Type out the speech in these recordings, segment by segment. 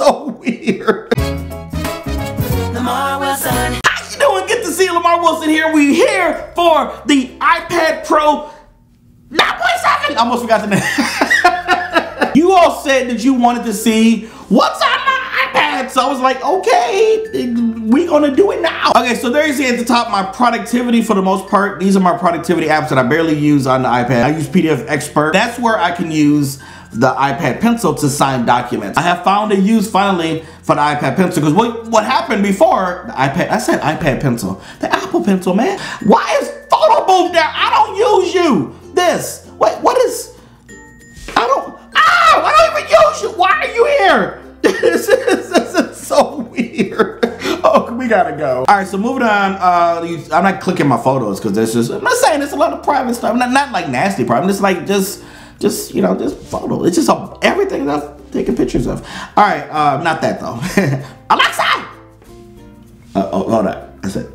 so weird. Lamarr Wilson. How you doing? Good to see you, Lamarr Wilson here. We here for the iPad Pro 9.7. Almost forgot the name. you all said that you wanted to see what's on my iPad. So I was like, okay, we gonna do it now. Okay, so there you see at the top my productivity for the most part. These are my productivity apps that I barely use on the iPad. I use PDF Expert. That's where I can use the iPad Pencil to sign documents. I have found a use finally for the iPad Pencil because what, what happened before the iPad, I said iPad Pencil, the Apple Pencil, man. Why is Photo Booth there? I don't use you. This, wait, what is, I don't, oh, I don't even use you. Why are you here? this, is, this is so weird. Oh, we gotta go. All right, so moving on. Uh, I'm not clicking my photos because there's just, I'm not saying it's a lot of private stuff. Not, not like nasty private, just like just, just you know, just photo. It's just a, everything that I'm taking pictures of. All right, uh, not that though. Alexa. Uh, oh, hold on. I said,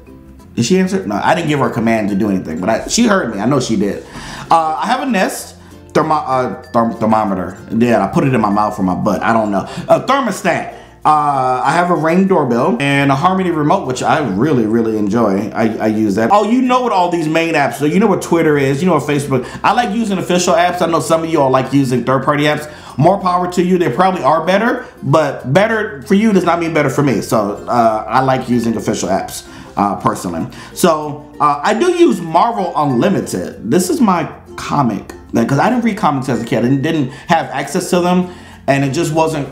did she answer? No, I didn't give her a command to do anything, but I, she heard me. I know she did. Uh, I have a Nest thermo, uh, therm thermometer. Yeah, I put it in my mouth or my butt. I don't know. A thermostat. Uh, I have a Ring doorbell and a Harmony remote, which I really, really enjoy. I, I, use that. Oh, you know what all these main apps, so you know what Twitter is, you know what Facebook. I like using official apps. I know some of you all like using third-party apps. More power to you. They probably are better, but better for you does not mean better for me. So uh, I like using official apps uh, personally. So uh, I do use Marvel Unlimited. This is my comic because I didn't read comics as a kid. I didn't, didn't have access to them, and it just wasn't.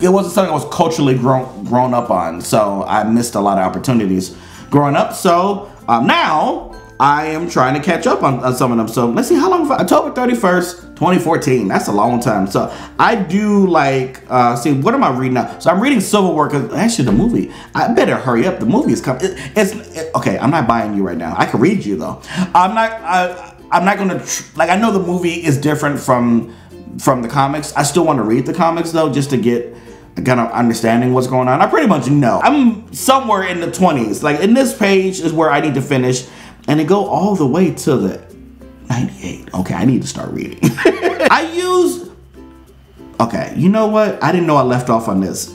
It wasn't something I was culturally grown grown up on, so I missed a lot of opportunities growing up. So um, now I am trying to catch up on, on, some of them. So let's see how long. October thirty first, twenty fourteen. That's a long time. So I do like. Uh, see, what am I reading now? So I'm reading Civil War. Cause actually, the movie. I better hurry up. The movie is coming. It, it's it, okay. I'm not buying you right now. I can read you though. I'm not. I, I'm not gonna like. I know the movie is different from from the comics. I still want to read the comics though, just to get kind of understanding what's going on. I pretty much know. I'm somewhere in the 20s. Like in this page is where I need to finish and it go all the way to the 98. Okay, I need to start reading. I use, okay, you know what? I didn't know I left off on this.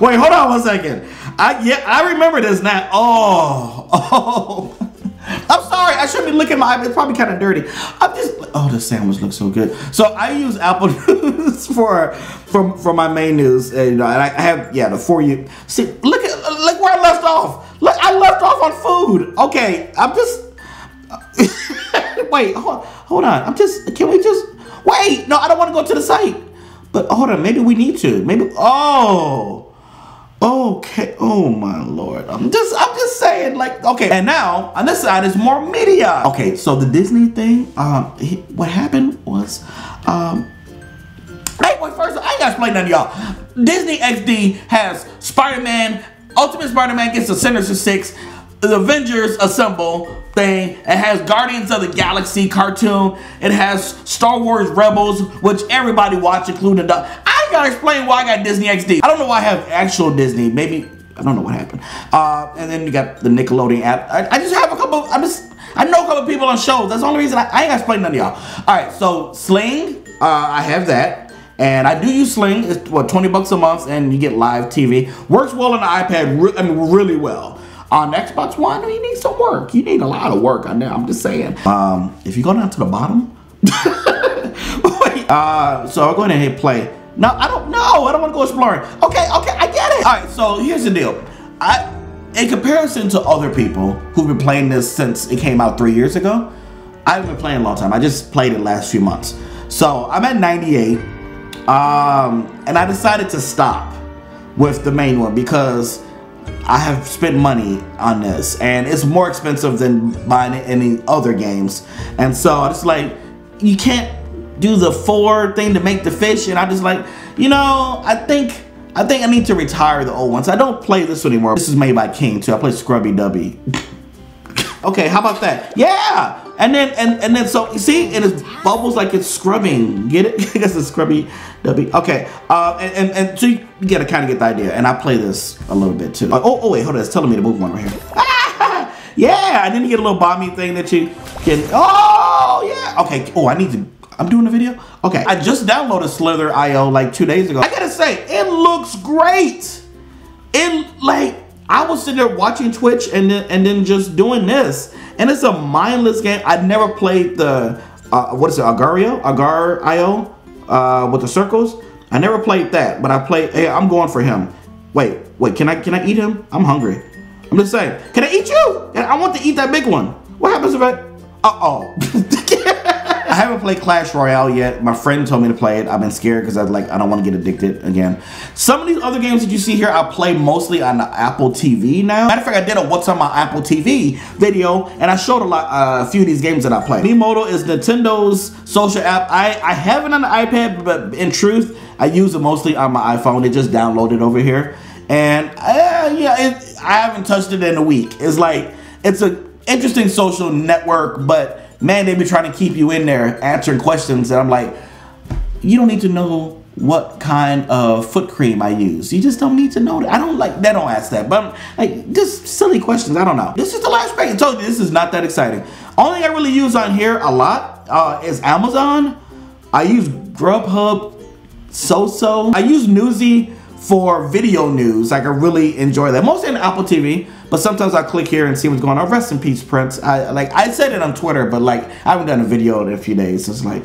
Wait, hold on one second. I, yeah, I remember this now. Oh, oh. I'm sorry, I shouldn't be looking at my eye. It's probably kind of dirty. I'm just, oh, the sandwich looks so good. So I use Apple News for, for, for my main news. And, you know, and I have, yeah, the For You. See, look at, look where I left off. Look, I left off on food. Okay, I'm just, wait, hold, hold on. I'm just, can we just, wait, no, I don't want to go to the site. But hold on, maybe we need to. Maybe, oh. Okay. Oh my lord. I'm just I'm just saying like okay. And now on this side is more media. Okay, so the Disney thing, um he, what happened was um Hey, wait, first I ain't gotta explain none of y'all. Disney XD has Spider-Man, Ultimate Spider-Man gets the Sinister Six, the Avengers Assemble thing. It has Guardians of the Galaxy cartoon. It has Star Wars Rebels, which everybody watch, including the gotta explain why I got Disney XD. I don't know why I have actual Disney. Maybe, I don't know what happened. Uh, and then you got the Nickelodeon app. I, I just have a couple, I just, I know a couple people on shows. That's the only reason I, I ain't gotta explain none of y'all. All right, so Sling, uh, I have that. And I do use Sling. It's what 20 bucks a month, and you get live TV. Works well on the iPad. I mean, really well. On Xbox One, you need some work. You need a lot of work on there. I'm just saying. Um, if you go down to the bottom, uh, so I'll go ahead and hit play. No, I don't know. I don't want to go exploring. Okay, okay, I get it. All right, so here's the deal. I, in comparison to other people who've been playing this since it came out three years ago, I've been playing a long time. I just played it last few months. So I'm at 98, um, and I decided to stop with the main one because I have spent money on this, and it's more expensive than buying any other games. And so it's like you can't do the four thing to make the fish, and I just like, you know, I think I think I need to retire the old ones. I don't play this anymore. This is made by King too. I play Scrubby Dubby. okay, how about that? Yeah. And then and and then so you see, and it bubbles like it's scrubbing. Get it? Guess it's Scrubby Dubby. Okay. Uh, and, and and so you gotta kind of get the idea. And I play this a little bit too. Oh oh wait, hold on. It's telling me to move one right here. yeah. And then you get a little bomby thing that you can. Oh yeah. Okay. Oh, I need to I'm doing a video? Okay, I just downloaded Slither IO like two days ago. I gotta say, it looks great. It, like, I was sitting there watching Twitch and then, and then just doing this. And it's a mindless game. I never played the, uh, what is it, Agario? Agar IO uh, with the circles. I never played that, but I played, hey, I'm going for him. Wait, wait, can I can I eat him? I'm hungry. I'm just saying, can I eat you? And I want to eat that big one. What happens if I, uh-oh. I haven't played Clash Royale yet. My friend told me to play it. I've been scared because I like I don't want to get addicted again. Some of these other games that you see here, I play mostly on the Apple TV now. Matter of fact, I did a what's on my Apple TV video, and I showed a lot uh, a few of these games that I play. Miitomo is Nintendo's social app. I I have it on the iPad, but in truth, I use it mostly on my iPhone. It just downloaded over here, and uh, yeah, it, I haven't touched it in a week. It's like it's a interesting social network, but man, they be trying to keep you in there answering questions. And I'm like, you don't need to know what kind of foot cream I use. You just don't need to know that. I don't like, they don't ask that. But like, just silly questions. I don't know. This is the last page. I told you this is not that exciting. Only thing I really use on here a lot uh, is Amazon. I use Grubhub, so-so. I use Newsy for video news. Like I really enjoy that. Mostly in Apple TV, but sometimes I click here and see what's going on. Rest in peace, Prince. I like I said it on Twitter, but like I haven't done a video in a few days. It's like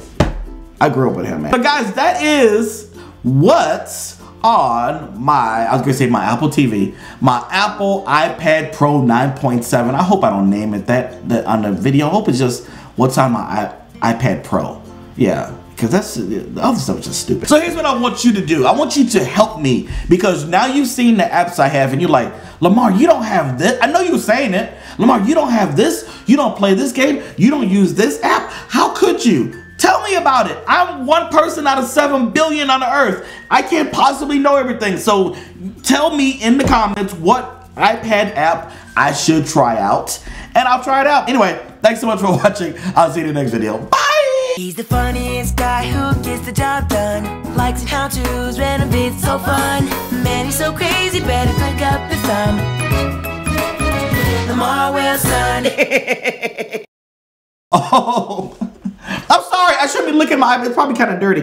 I grew up with him, man. But guys, that is what's on my, I was gonna say my Apple TV, my Apple iPad Pro 9.7. I hope I don't name it that, that on the video. I hope it's just what's on my I, iPad Pro. Yeah, because that's the other stuff is just stupid. So here's what I want you to do. I want you to help me because now you've seen the apps I have and you're like, Lamarr, you don't have this. I know you were saying it. Lamarr, you don't have this. You don't play this game. You don't use this app. How could you? Tell me about it. I'm one person out of 7 billion on the earth. I can't possibly know everything. So tell me in the comments what iPad app I should try out. And I'll try it out. Anyway, thanks so much for watching. I'll see you in the next video. Bye! He's the funniest guy who gets the job done. Likes how to's random bits so fun. Man, he's so crazy, better pick up the thumb. Lamarr Wilson. oh, I'm sorry. I shouldn't be looking at my. It's probably kind of dirty.